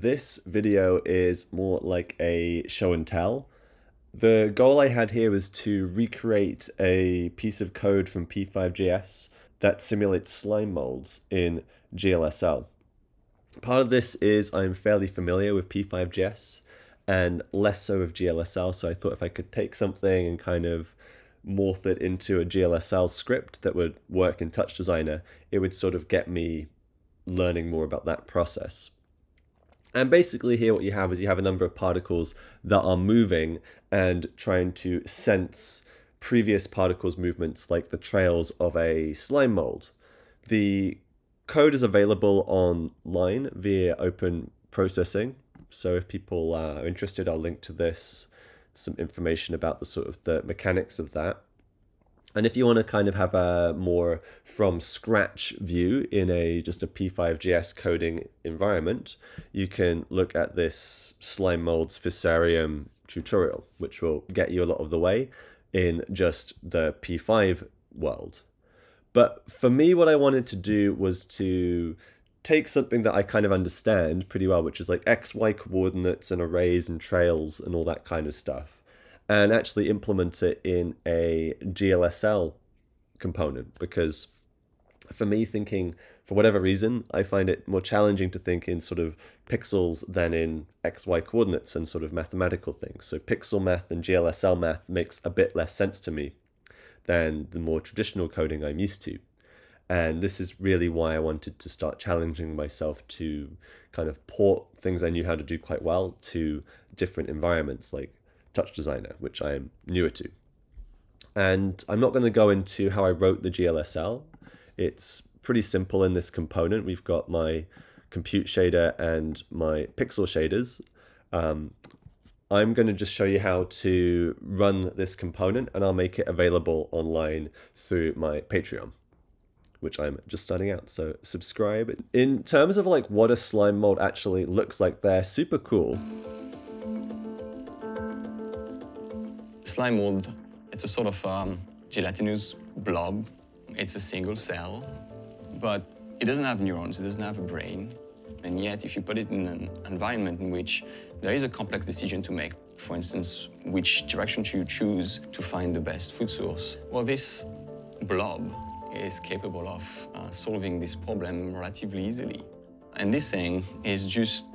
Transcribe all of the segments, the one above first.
this video is more like a show and tell. The goal I had here was to recreate a piece of code from P5JS that simulates slime molds in GLSL. Part of this is I'm fairly familiar with P5JS and less so with GLSL, so I thought if I could take something and kind of morph it into a GLSL script that would work in Touch Designer, it would sort of get me learning more about that process. And basically here what you have is you have a number of particles that are moving and trying to sense previous particles movements like the trails of a slime mold. The code is available online via open processing. So if people are interested, I'll link to this, some information about the sort of the mechanics of that. And if you want to kind of have a more from scratch view in a just a P5JS coding environment, you can look at this slime molds Physarum tutorial, which will get you a lot of the way in just the P5 world. But for me, what I wanted to do was to take something that I kind of understand pretty well, which is like XY coordinates and arrays and trails and all that kind of stuff and actually implement it in a GLSL component because for me thinking for whatever reason I find it more challenging to think in sort of pixels than in XY coordinates and sort of mathematical things. So pixel math and GLSL math makes a bit less sense to me than the more traditional coding I'm used to. And this is really why I wanted to start challenging myself to kind of port things I knew how to do quite well to different environments like Touch Designer, which I am newer to. And I'm not going to go into how I wrote the GLSL. It's pretty simple in this component. We've got my compute shader and my pixel shaders. Um, I'm going to just show you how to run this component and I'll make it available online through my Patreon, which I'm just starting out. So subscribe. In terms of like what a slime mold actually looks like, they're super cool. Slime mold, it's a sort of um, gelatinous blob. It's a single cell, but it doesn't have neurons, it doesn't have a brain. And yet, if you put it in an environment in which there is a complex decision to make, for instance, which direction should you choose to find the best food source, well, this blob is capable of uh, solving this problem relatively easily. And this thing is just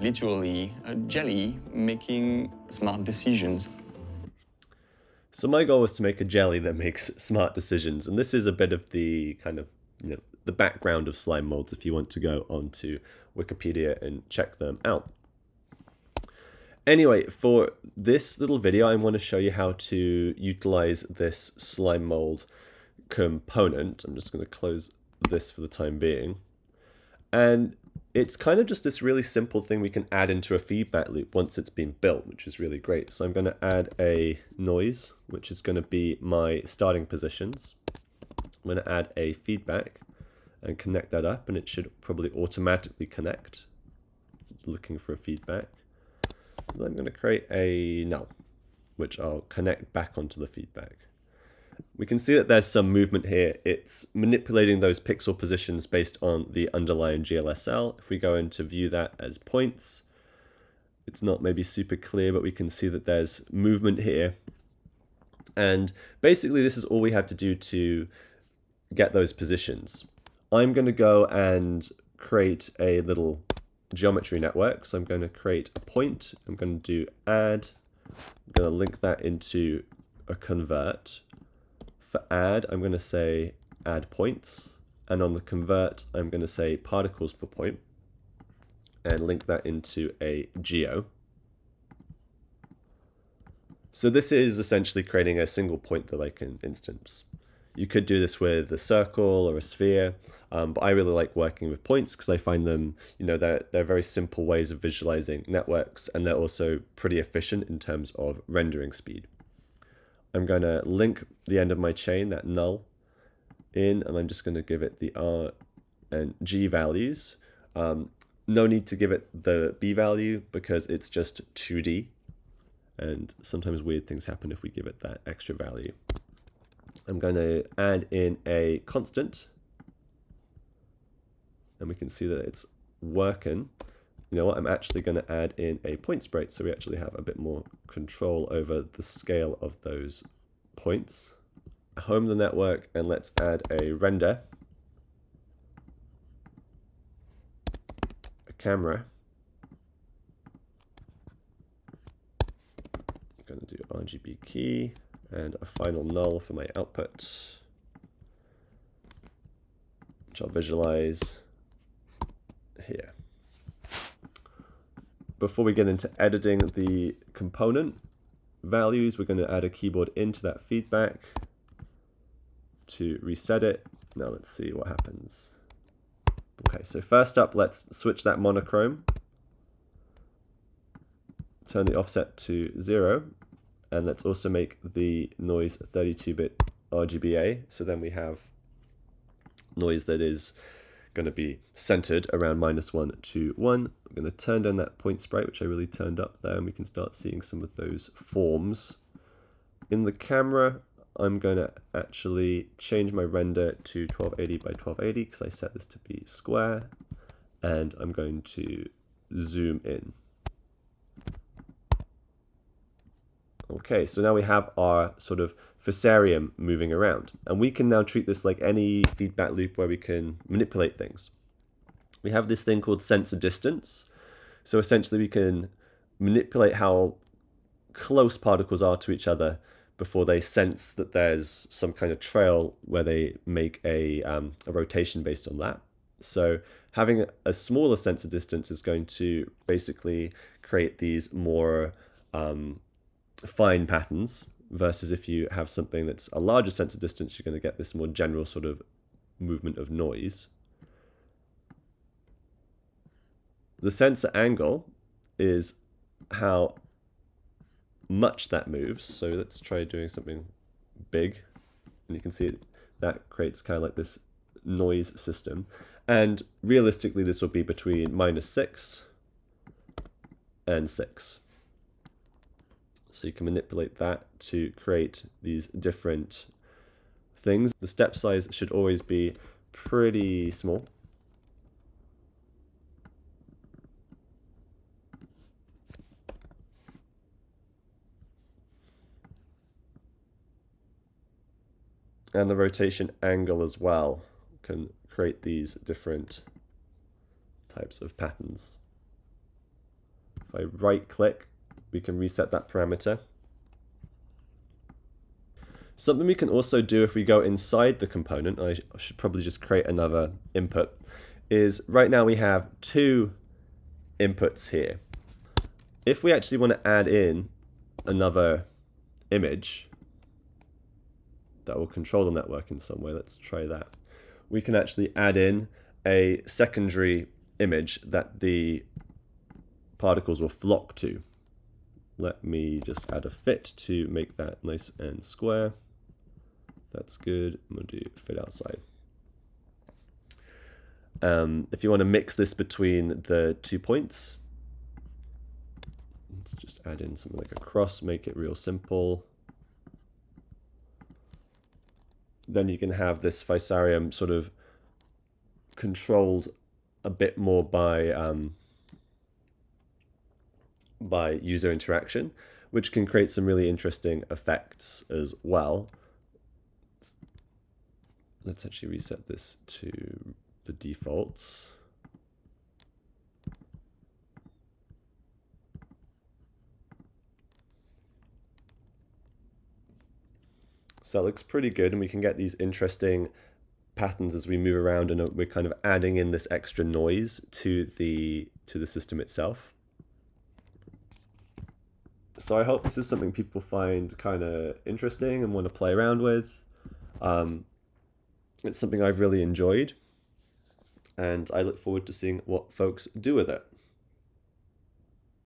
literally a jelly making smart decisions. So my goal was to make a jelly that makes smart decisions, and this is a bit of the kind of you know the background of slime molds if you want to go onto Wikipedia and check them out. Anyway, for this little video, I want to show you how to utilize this slime mold component. I'm just going to close this for the time being. And it's kind of just this really simple thing we can add into a feedback loop once it's been built, which is really great. So I'm going to add a noise, which is going to be my starting positions. I'm going to add a feedback and connect that up, and it should probably automatically connect. It's looking for a feedback. And I'm going to create a null, which I'll connect back onto the feedback we can see that there's some movement here. It's manipulating those pixel positions based on the underlying GLSL. If we go in to view that as points, it's not maybe super clear, but we can see that there's movement here. And basically this is all we have to do to get those positions. I'm going to go and create a little geometry network. So I'm going to create a point. I'm going to do add. I'm going to link that into a convert. For add, I'm going to say add points. And on the convert, I'm going to say particles per point and link that into a geo. So this is essentially creating a single point that I can instance. You could do this with a circle or a sphere, um, but I really like working with points because I find them, you know, they're, they're very simple ways of visualizing networks and they're also pretty efficient in terms of rendering speed. I'm going to link the end of my chain, that null, in, and I'm just going to give it the R and G values. Um, no need to give it the B value because it's just 2D. And sometimes weird things happen if we give it that extra value. I'm going to add in a constant. And we can see that it's working. You know what, I'm actually going to add in a point sprite so we actually have a bit more control over the scale of those points. Home the network and let's add a render, a camera, I'm going to do RGB key and a final null for my output, which I'll visualize here before we get into editing the component values, we're going to add a keyboard into that feedback to reset it. Now let's see what happens. Okay, so first up, let's switch that monochrome. Turn the offset to zero. And let's also make the noise 32-bit RGBA. So then we have noise that is going to be centered around minus 1 to 1. I'm going to turn down that point sprite, which I really turned up there, and we can start seeing some of those forms. In the camera, I'm going to actually change my render to 1280 by 1280 because I set this to be square, and I'm going to zoom in. Okay, so now we have our sort of Physarum moving around. And we can now treat this like any feedback loop where we can manipulate things. We have this thing called sensor distance. So essentially we can manipulate how close particles are to each other before they sense that there's some kind of trail where they make a, um, a rotation based on that. So having a smaller sensor distance is going to basically create these more um, fine patterns versus if you have something that's a larger sensor distance, you're going to get this more general sort of movement of noise. The sensor angle is how much that moves. So let's try doing something big. And you can see that creates kind of like this noise system. And realistically, this will be between minus 6 and 6. So you can manipulate that to create these different things. The step size should always be pretty small. And the rotation angle as well can create these different types of patterns. If I right click we can reset that parameter. Something we can also do if we go inside the component, I should probably just create another input, is right now we have two inputs here. If we actually want to add in another image that will control the network in some way, let's try that. We can actually add in a secondary image that the particles will flock to let me just add a fit to make that nice and square. That's good. I'm going to do fit outside. Um, if you want to mix this between the two points, let's just add in something like a cross, make it real simple. Then you can have this Physarum sort of controlled a bit more by um, by user interaction, which can create some really interesting effects as well. Let's actually reset this to the defaults. So that looks pretty good and we can get these interesting patterns as we move around and we're kind of adding in this extra noise to the to the system itself. So I hope this is something people find kind of interesting and want to play around with. Um, it's something I've really enjoyed, and I look forward to seeing what folks do with it.